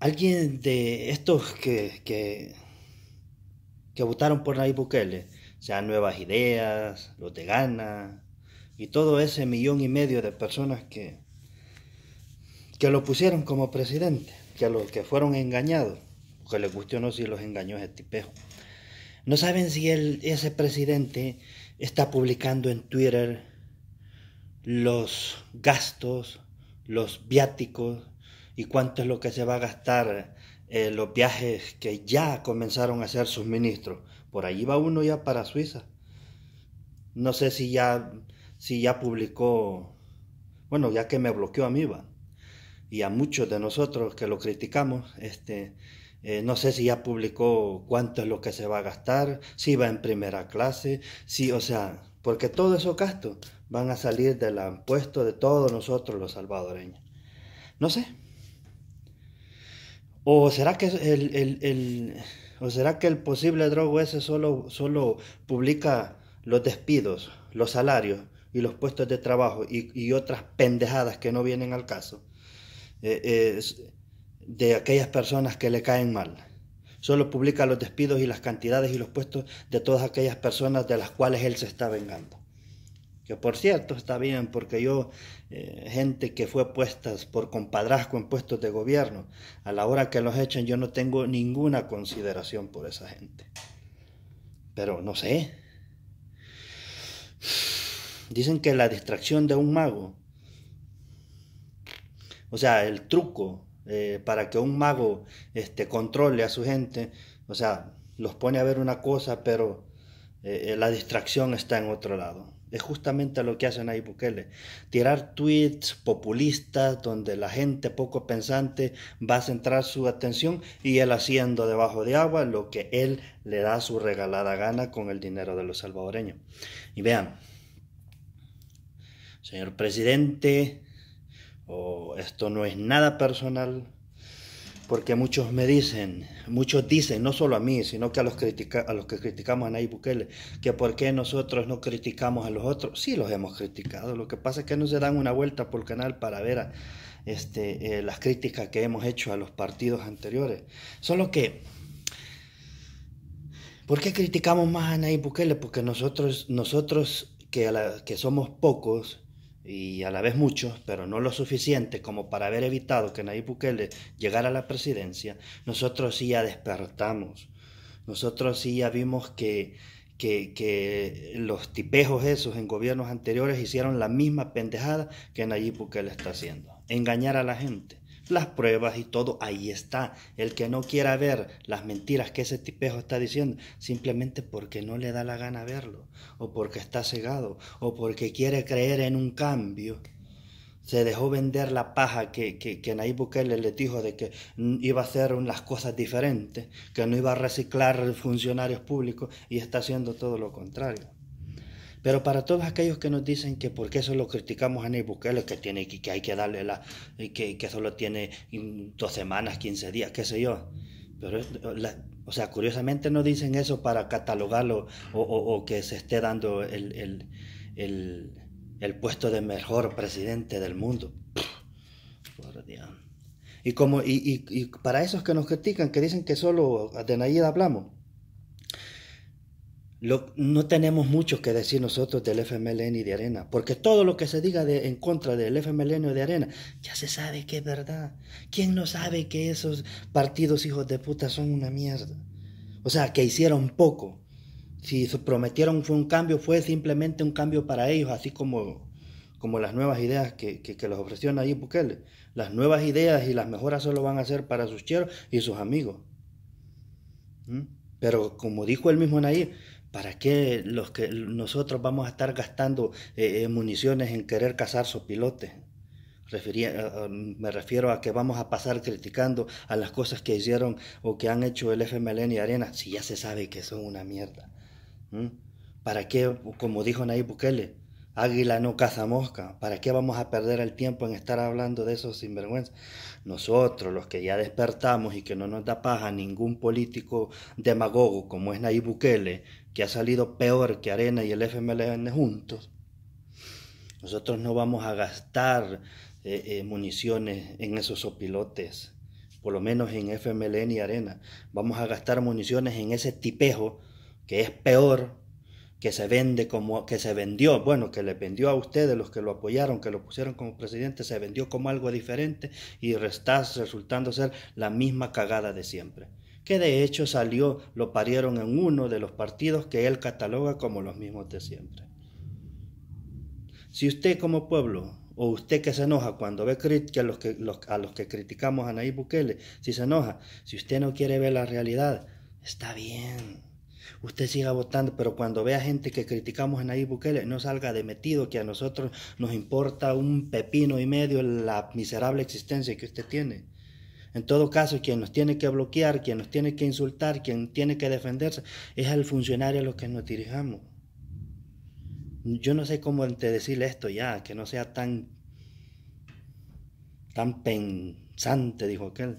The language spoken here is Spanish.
alguien de estos que, que, que votaron por Nayib Bukele, sean Nuevas Ideas, los de Gana, y todo ese millón y medio de personas que, que lo pusieron como presidente, que los que fueron engañados, porque les gustó o no si los engañó ese tipejo. No saben si él, ese presidente está publicando en Twitter los gastos, los viáticos y cuánto es lo que se va a gastar eh, los viajes que ya comenzaron a hacer sus ministros. Por allí va uno ya para Suiza. No sé si ya, si ya publicó, bueno, ya que me bloqueó a mí, va, y a muchos de nosotros que lo criticamos, este, eh, no sé si ya publicó cuánto es lo que se va a gastar, si va en primera clase, si, o sea, porque todos esos gastos van a salir del impuesto de todos nosotros los salvadoreños. No sé. ¿O será que el, o será que el posible drogo ese solo, solo publica los despidos, los salarios y los puestos de trabajo y, otras pendejadas que no vienen al caso eh, de aquellas personas que le caen mal? Solo publica los despidos y las cantidades y los puestos de todas aquellas personas de las cuales él se está vengando que por cierto está bien, porque yo, eh, gente que fue puesta por compadrazgo en puestos de gobierno, a la hora que los echan yo no tengo ninguna consideración por esa gente. Pero no sé. Dicen que la distracción de un mago, o sea, el truco eh, para que un mago este, controle a su gente, o sea, los pone a ver una cosa, pero eh, la distracción está en otro lado. Es justamente lo que hacen ahí Bukele. Tirar tweets populistas donde la gente poco pensante va a centrar su atención y él haciendo debajo de agua lo que él le da su regalada gana con el dinero de los salvadoreños. Y vean, señor presidente, esto no es nada personal, porque muchos me dicen, muchos dicen, no solo a mí, sino que a los, a los que criticamos a Nayib Bukele, que por qué nosotros no criticamos a los otros. Sí los hemos criticado, lo que pasa es que no se dan una vuelta por el canal para ver este, eh, las críticas que hemos hecho a los partidos anteriores. Solo que, ¿por qué criticamos más a Nayib Bukele? Porque nosotros, nosotros que, que somos pocos, y a la vez muchos, pero no lo suficiente como para haber evitado que Nayib Bukele llegara a la presidencia, nosotros sí ya despertamos. Nosotros sí ya vimos que, que, que los tipejos esos en gobiernos anteriores hicieron la misma pendejada que Nayib Bukele está haciendo, engañar a la gente las pruebas y todo, ahí está. El que no quiera ver las mentiras que ese tipejo está diciendo, simplemente porque no le da la gana verlo, o porque está cegado, o porque quiere creer en un cambio. Se dejó vender la paja que, que, que Nayib Bukele le dijo de que iba a hacer las cosas diferentes, que no iba a reciclar funcionarios públicos y está haciendo todo lo contrario. Pero para todos aquellos que nos dicen que por qué solo criticamos a Nayib Bukele, que, tiene, que hay que darle la, que, que solo tiene dos semanas, 15 días, qué sé yo. Pero, o sea, curiosamente no dicen eso para catalogarlo o, o, que se esté dando el, el, el, puesto de mejor presidente del mundo. Por Dios. Y, como, y, y, y, para esos que nos critican, que dicen que solo de Nayib hablamos, no tenemos mucho que decir nosotros del FMLN y de Arena, porque todo lo que se diga en contra del FMLN o de Arena, ya se sabe que es verdad. ¿Quién no sabe que esos partidos hijos de puta son una mierda? O sea, que hicieron poco. Si prometieron fue un cambio, fue simplemente un cambio para ellos, así como, como las nuevas ideas que, que, que les ofreció Nayib Bukele. Las nuevas ideas y las mejoras solo van a ser para sus cheros y sus amigos. ¿Mm? Pero como dijo el mismo Nayib, ¿Para qué los que nosotros vamos a estar gastando eh, eh, municiones en querer cazar sopilotes? me refiero a que vamos a pasar criticando a las cosas que hicieron o que han hecho el FMLN y Arena, si ya se sabe que son una mierda. ¿Para qué, como dijo Nayib Bukele, águila no caza mosca? ¿Para qué vamos a perder el tiempo en estar hablando de esos sinvergüenzas? Nosotros, los que ya despertamos y que no nos da paja ningún político demagogo como es Nayib Bukele, que ha salido peor que Arena y el FMLN juntos, nosotros no vamos a gastar eh, eh, municiones en esos opilotes por lo menos en FMLN y Arena. Vamos a gastar municiones en ese tipejo que es peor, que se vende como, que se vendió, bueno, que le vendió a ustedes, los que lo apoyaron, que lo pusieron como presidente, se vendió como algo diferente y está resultando ser la misma cagada de siempre. Que de hecho salió, lo parieron en uno de los partidos que él cataloga como los mismos de siempre. Si usted como pueblo o usted que se enoja cuando ve que a los que, a los que criticamos a Nayib Bukele, si se enoja, si usted no quiere ver la realidad, está bien. Usted siga votando, pero cuando vea gente que criticamos a Nayib Bukele, no salga de metido que a nosotros nos importa un pepino y medio la miserable existencia que usted tiene. En todo caso, quien nos tiene que bloquear, quien nos tiene que insultar, quien tiene que defenderse, es al funcionario a los que nos dirijamos yo no sé cómo te decirle esto ya, que no sea tan, tan pensante, dijo aquel.